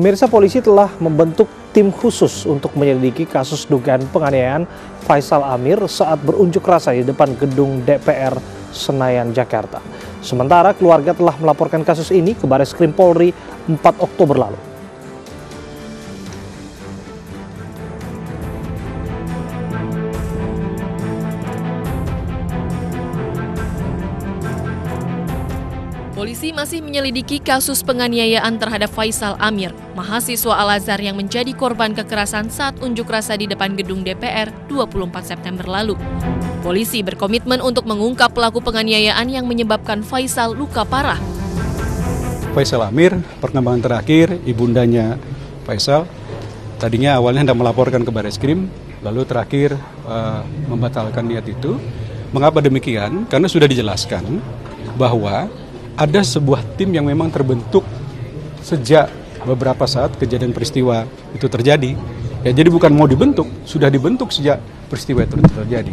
Pemirsa polisi telah membentuk tim khusus untuk menyelidiki kasus dugaan penganiayaan Faisal Amir saat berunjuk rasa di depan gedung DPR Senayan, Jakarta. Sementara keluarga telah melaporkan kasus ini ke Baris Krim Polri 4 Oktober lalu. Polisi masih menyelidiki kasus penganiayaan terhadap Faisal Amir, mahasiswa Al-Azhar yang menjadi korban kekerasan saat unjuk rasa di depan gedung DPR 24 September lalu. Polisi berkomitmen untuk mengungkap pelaku penganiayaan yang menyebabkan Faisal luka parah. Faisal Amir, perkembangan terakhir, ibundanya Faisal, tadinya awalnya hendak melaporkan ke Baris Krim, lalu terakhir uh, membatalkan niat itu. Mengapa demikian? Karena sudah dijelaskan bahwa ada sebuah tim yang memang terbentuk sejak beberapa saat kejadian peristiwa itu terjadi. Ya, jadi bukan mau dibentuk, sudah dibentuk sejak peristiwa itu terjadi.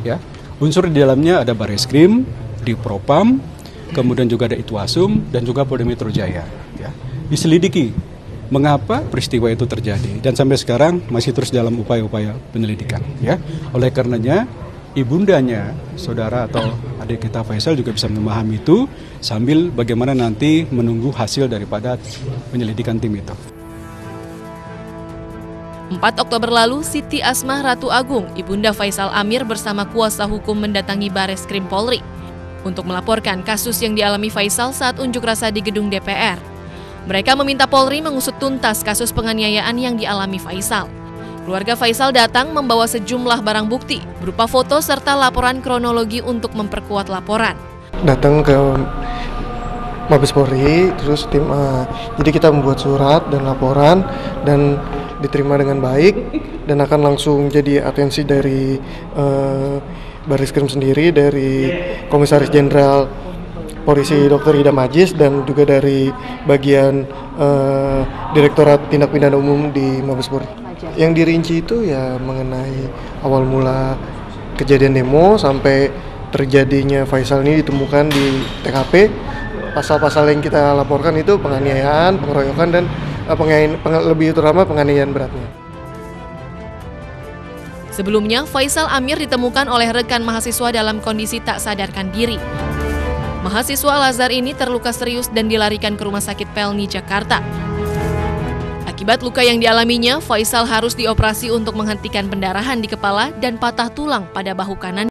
Ya, unsur di dalamnya ada Bareskrim, di Propam, kemudian juga ada Itwasum dan juga Polda Metro Jaya. Ya, diselidiki mengapa peristiwa itu terjadi dan sampai sekarang masih terus dalam upaya-upaya penyelidikan. Ya, oleh karenanya ibundanya saudara atau adik kita Faisal juga bisa memahami itu sambil bagaimana nanti menunggu hasil daripada penyelidikan tim itu. 4 Oktober lalu, Siti Asmah Ratu Agung, ibunda Faisal Amir bersama kuasa hukum mendatangi Bares Krim Polri untuk melaporkan kasus yang dialami Faisal saat unjuk rasa di gedung DPR. Mereka meminta Polri mengusut tuntas kasus penganiayaan yang dialami Faisal. Keluarga Faisal datang membawa sejumlah barang bukti berupa foto serta laporan kronologi untuk memperkuat laporan. Datang ke Mabes Polri, terus tim uh, jadi kita membuat surat dan laporan dan diterima dengan baik dan akan langsung jadi atensi dari uh, Baris Krim sendiri dari Komisaris Jenderal Polisi Dr. Ida Majis dan juga dari bagian uh, Direktorat Tindak Pidana Umum di Mabes Polri. Yang dirinci itu ya mengenai awal mula kejadian demo sampai terjadinya Faisal ini ditemukan di TKP. Pasal-pasal yang kita laporkan itu penganiayaan, pengeroyokan dan uh, penganiayaan, peng, lebih terutama penganiayaan beratnya. Sebelumnya, Faisal Amir ditemukan oleh rekan mahasiswa dalam kondisi tak sadarkan diri. Mahasiswa Al-Azhar ini terluka serius dan dilarikan ke Rumah Sakit Pelni, Jakarta. Akibat luka yang dialaminya, Faisal harus dioperasi untuk menghentikan pendarahan di kepala dan patah tulang pada bahu kanan